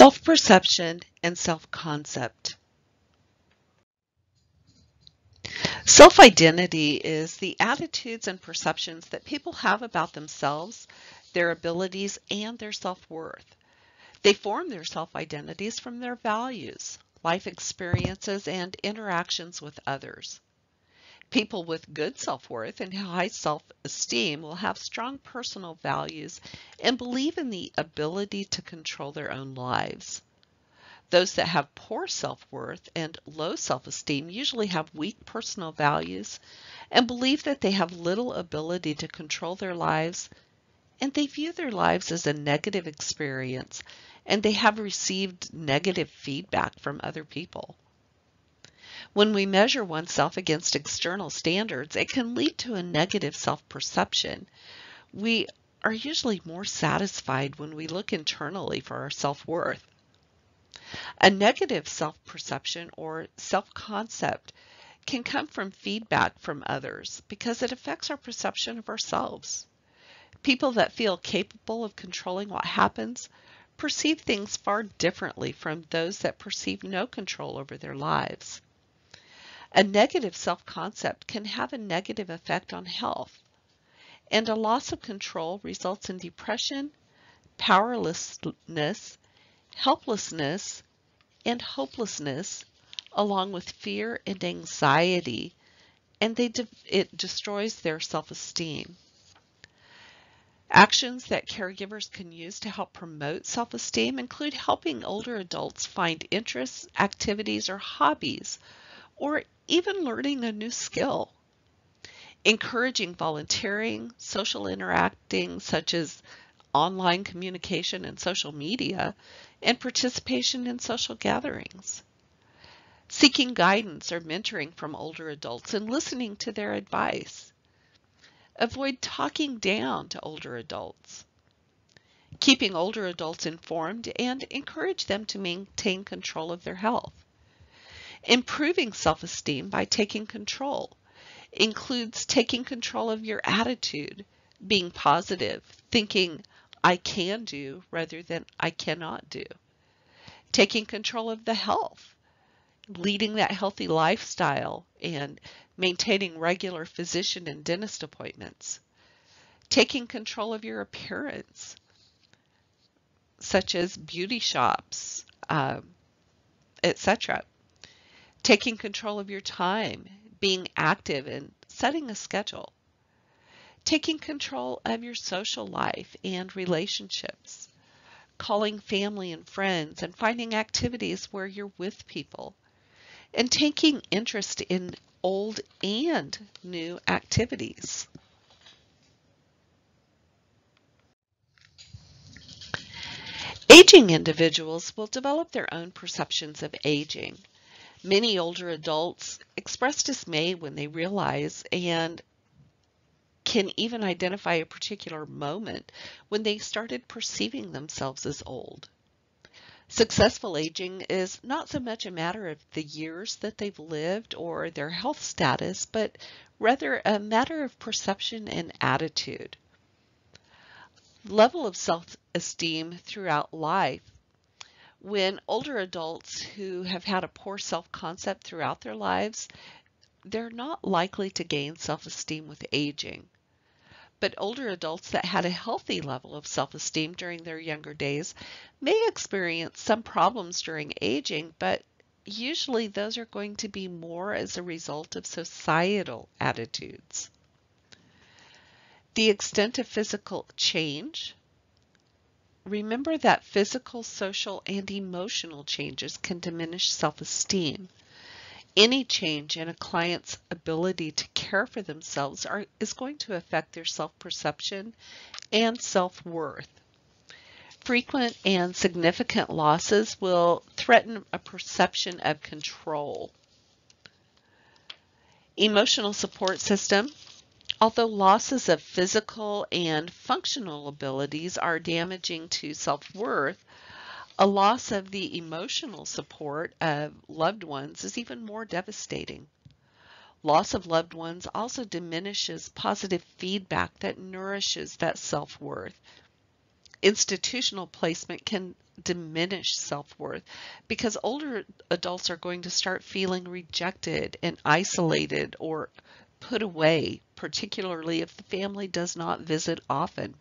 Self-perception and self-concept. Self-identity is the attitudes and perceptions that people have about themselves, their abilities, and their self-worth. They form their self-identities from their values, life experiences, and interactions with others. People with good self-worth and high self-esteem will have strong personal values and believe in the ability to control their own lives. Those that have poor self-worth and low self-esteem usually have weak personal values and believe that they have little ability to control their lives and they view their lives as a negative experience and they have received negative feedback from other people. When we measure oneself against external standards, it can lead to a negative self-perception. We are usually more satisfied when we look internally for our self-worth. A negative self-perception or self-concept can come from feedback from others because it affects our perception of ourselves. People that feel capable of controlling what happens perceive things far differently from those that perceive no control over their lives. A negative self-concept can have a negative effect on health, and a loss of control results in depression, powerlessness, helplessness, and hopelessness, along with fear and anxiety, and they de it destroys their self-esteem. Actions that caregivers can use to help promote self-esteem include helping older adults find interests, activities, or hobbies or even learning a new skill. Encouraging volunteering, social interacting such as online communication and social media, and participation in social gatherings. Seeking guidance or mentoring from older adults and listening to their advice. Avoid talking down to older adults. Keeping older adults informed and encourage them to maintain control of their health. Improving self-esteem by taking control includes taking control of your attitude, being positive, thinking I can do rather than I cannot do. Taking control of the health, leading that healthy lifestyle and maintaining regular physician and dentist appointments. Taking control of your appearance, such as beauty shops, um, etc taking control of your time, being active and setting a schedule, taking control of your social life and relationships, calling family and friends and finding activities where you're with people, and taking interest in old and new activities. Aging individuals will develop their own perceptions of aging Many older adults express dismay when they realize and can even identify a particular moment when they started perceiving themselves as old. Successful aging is not so much a matter of the years that they've lived or their health status, but rather a matter of perception and attitude. Level of self-esteem throughout life when older adults who have had a poor self-concept throughout their lives, they're not likely to gain self-esteem with aging. But older adults that had a healthy level of self-esteem during their younger days may experience some problems during aging, but usually those are going to be more as a result of societal attitudes. The extent of physical change Remember that physical, social, and emotional changes can diminish self-esteem. Any change in a client's ability to care for themselves are, is going to affect their self-perception and self-worth. Frequent and significant losses will threaten a perception of control. Emotional support system Although losses of physical and functional abilities are damaging to self-worth, a loss of the emotional support of loved ones is even more devastating. Loss of loved ones also diminishes positive feedback that nourishes that self-worth. institutional placement can diminish self-worth because older adults are going to start feeling rejected and isolated or put away, particularly if the family does not visit often.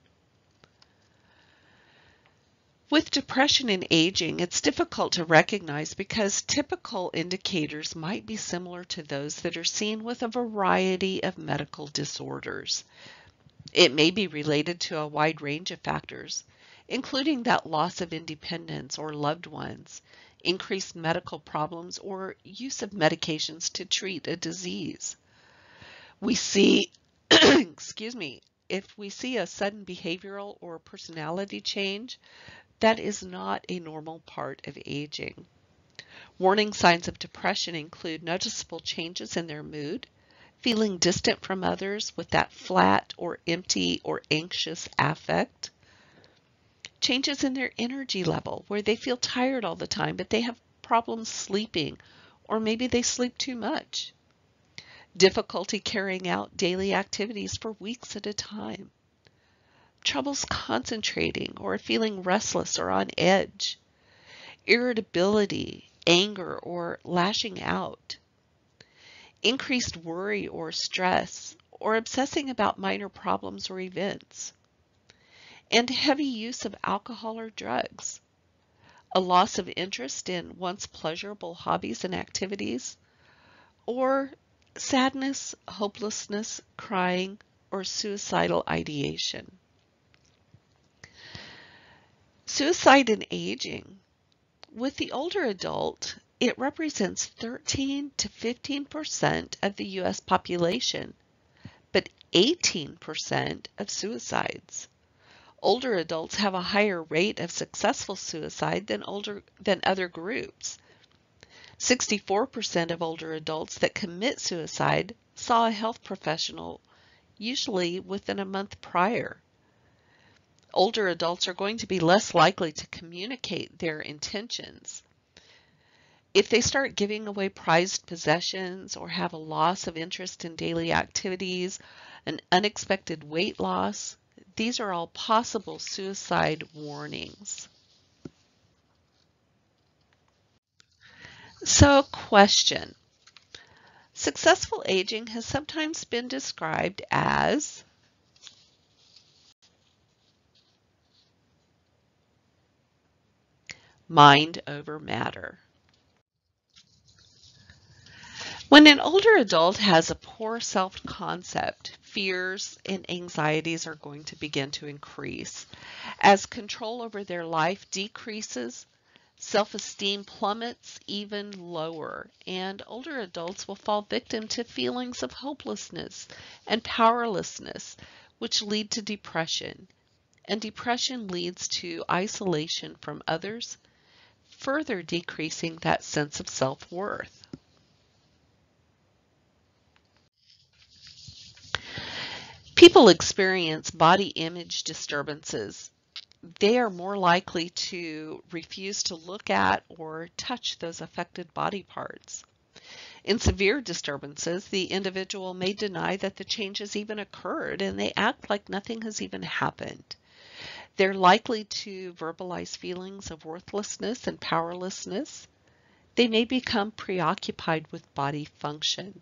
With depression and aging, it's difficult to recognize because typical indicators might be similar to those that are seen with a variety of medical disorders. It may be related to a wide range of factors, including that loss of independence or loved ones, increased medical problems, or use of medications to treat a disease. We see, excuse me, if we see a sudden behavioral or personality change, that is not a normal part of aging. Warning signs of depression include noticeable changes in their mood, feeling distant from others with that flat or empty or anxious affect, changes in their energy level where they feel tired all the time but they have problems sleeping or maybe they sleep too much, difficulty carrying out daily activities for weeks at a time, troubles concentrating or feeling restless or on edge, irritability, anger, or lashing out, increased worry or stress, or obsessing about minor problems or events, and heavy use of alcohol or drugs, a loss of interest in once pleasurable hobbies and activities, or sadness, hopelessness, crying, or suicidal ideation. Suicide and aging. With the older adult, it represents 13 to 15% of the U.S. population, but 18% of suicides. Older adults have a higher rate of successful suicide than older than other groups. 64% of older adults that commit suicide saw a health professional, usually within a month prior. Older adults are going to be less likely to communicate their intentions if they start giving away prized possessions or have a loss of interest in daily activities, an unexpected weight loss, these are all possible suicide warnings. So, question. Successful aging has sometimes been described as mind over matter. When an older adult has a poor self-concept, fears and anxieties are going to begin to increase. As control over their life decreases, self-esteem plummets even lower, and older adults will fall victim to feelings of hopelessness and powerlessness, which lead to depression. And depression leads to isolation from others, further decreasing that sense of self-worth. people experience body image disturbances, they are more likely to refuse to look at or touch those affected body parts. In severe disturbances, the individual may deny that the changes even occurred and they act like nothing has even happened. They're likely to verbalize feelings of worthlessness and powerlessness. They may become preoccupied with body function.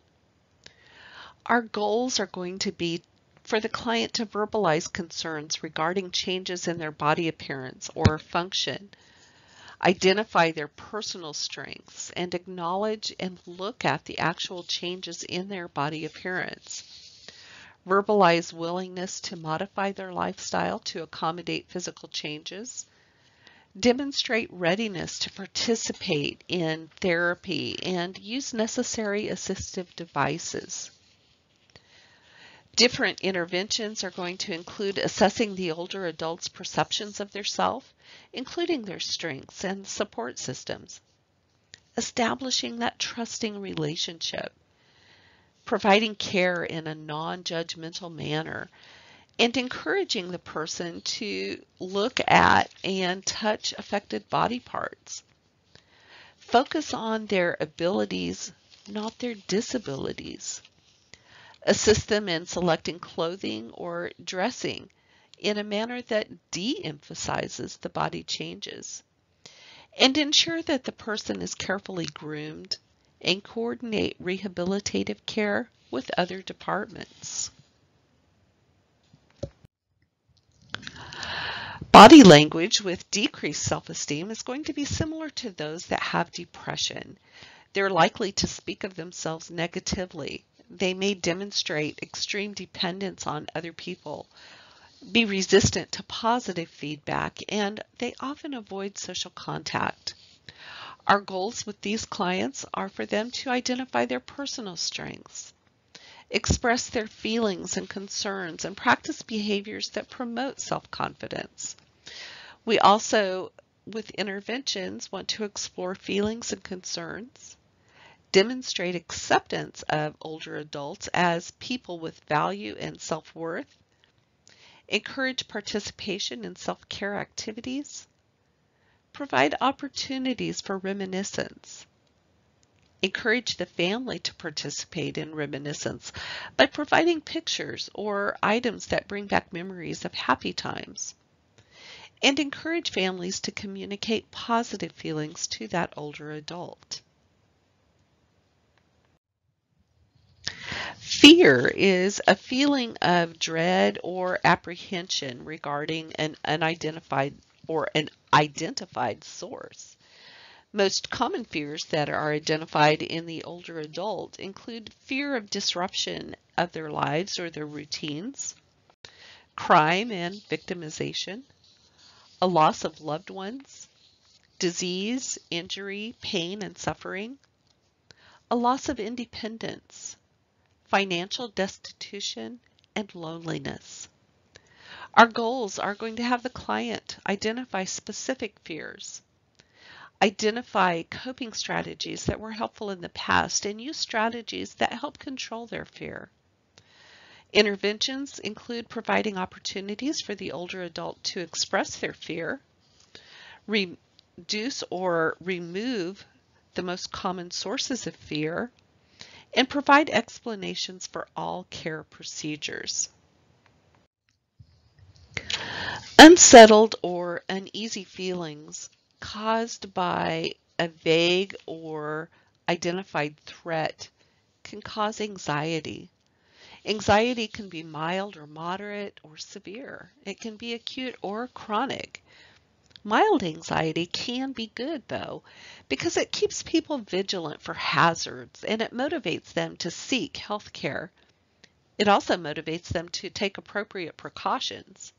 Our goals are going to be for the client to verbalize concerns regarding changes in their body appearance or function, identify their personal strengths, and acknowledge and look at the actual changes in their body appearance. Verbalize willingness to modify their lifestyle to accommodate physical changes. Demonstrate readiness to participate in therapy and use necessary assistive devices. Different interventions are going to include assessing the older adult's perceptions of their self, including their strengths and support systems. Establishing that trusting relationship. Providing care in a non-judgmental manner and encouraging the person to look at and touch affected body parts. Focus on their abilities, not their disabilities assist them in selecting clothing or dressing in a manner that de-emphasizes the body changes. And ensure that the person is carefully groomed and coordinate rehabilitative care with other departments. Body language with decreased self-esteem is going to be similar to those that have depression. They're likely to speak of themselves negatively. They may demonstrate extreme dependence on other people, be resistant to positive feedback, and they often avoid social contact. Our goals with these clients are for them to identify their personal strengths, express their feelings and concerns, and practice behaviors that promote self-confidence. We also, with interventions, want to explore feelings and concerns, demonstrate acceptance of older adults as people with value and self-worth, encourage participation in self-care activities, provide opportunities for reminiscence, encourage the family to participate in reminiscence by providing pictures or items that bring back memories of happy times and encourage families to communicate positive feelings to that older adult. Fear is a feeling of dread or apprehension regarding an unidentified or an identified source. Most common fears that are identified in the older adult include fear of disruption of their lives or their routines, crime and victimization, a loss of loved ones, disease, injury, pain, and suffering, a loss of independence, financial destitution, and loneliness. Our goals are going to have the client identify specific fears, identify coping strategies that were helpful in the past, and use strategies that help control their fear. Interventions include providing opportunities for the older adult to express their fear, reduce or remove the most common sources of fear, and provide explanations for all care procedures. Unsettled or uneasy feelings caused by a vague or identified threat can cause anxiety. Anxiety can be mild or moderate or severe. It can be acute or chronic. Mild anxiety can be good though, because it keeps people vigilant for hazards and it motivates them to seek health care. It also motivates them to take appropriate precautions.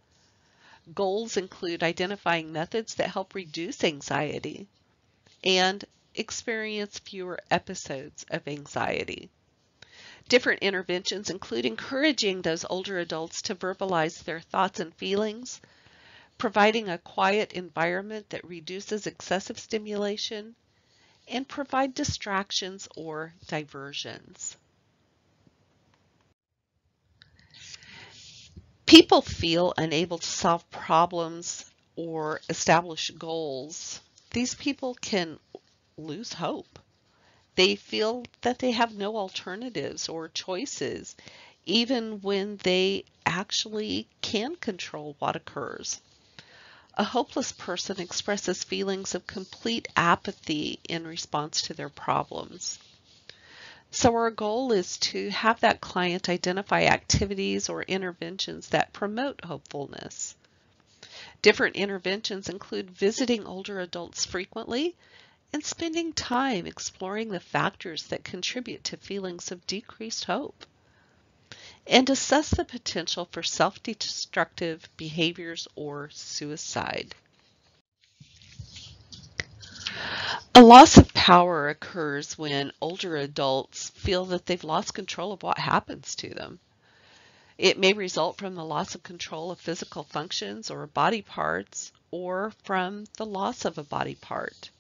Goals include identifying methods that help reduce anxiety and experience fewer episodes of anxiety. Different interventions include encouraging those older adults to verbalize their thoughts and feelings, providing a quiet environment that reduces excessive stimulation, and provide distractions or diversions. People feel unable to solve problems or establish goals. These people can lose hope. They feel that they have no alternatives or choices, even when they actually can control what occurs. A hopeless person expresses feelings of complete apathy in response to their problems. So our goal is to have that client identify activities or interventions that promote hopefulness. Different interventions include visiting older adults frequently and spending time exploring the factors that contribute to feelings of decreased hope. And assess the potential for self-destructive behaviors or suicide. A loss of power occurs when older adults feel that they've lost control of what happens to them. It may result from the loss of control of physical functions or body parts, or from the loss of a body part.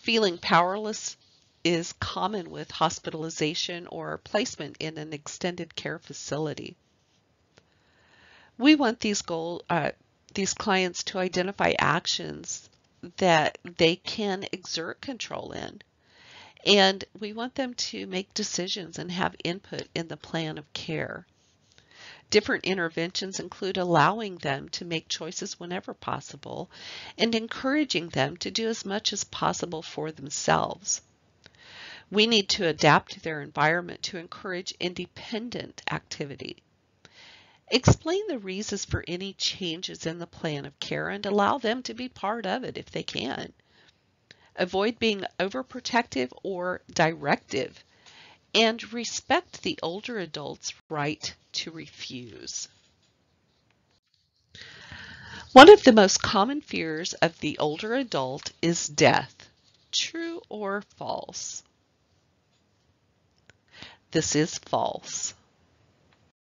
Feeling powerless is common with hospitalization or placement in an extended care facility. We want these goal, uh, these clients to identify actions that they can exert control in. And we want them to make decisions and have input in the plan of care. Different interventions include allowing them to make choices whenever possible and encouraging them to do as much as possible for themselves. We need to adapt their environment to encourage independent activity. Explain the reasons for any changes in the plan of care and allow them to be part of it if they can. Avoid being overprotective or directive and respect the older adult's right to refuse. One of the most common fears of the older adult is death. True or false? This is false.